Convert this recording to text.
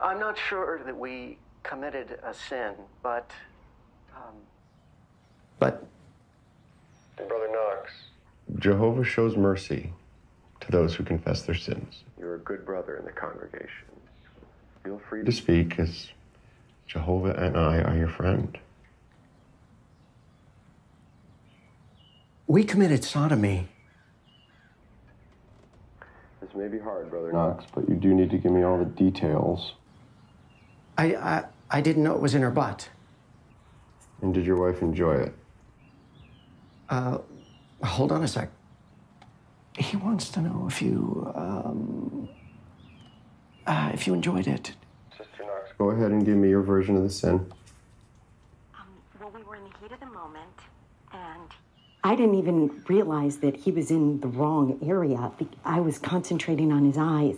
I'm not sure that we committed a sin, but. Um, but. Brother Knox, Jehovah shows mercy to those who confess their sins. you're a good brother in the congregation. Feel free To to speak as Jehovah and I are your friend. We committed sodomy. This may be hard, Brother Knox, but you do need to give me all the details. I, I, I didn't know it was in her butt. And did your wife enjoy it? Uh, Hold on a sec. He wants to know if you, um, uh, if you enjoyed it. Sister Knox, Go ahead and give me your version of the sin. Um, Well, we were in the heat of the moment, and I didn't even realize that he was in the wrong area. I was concentrating on his eyes.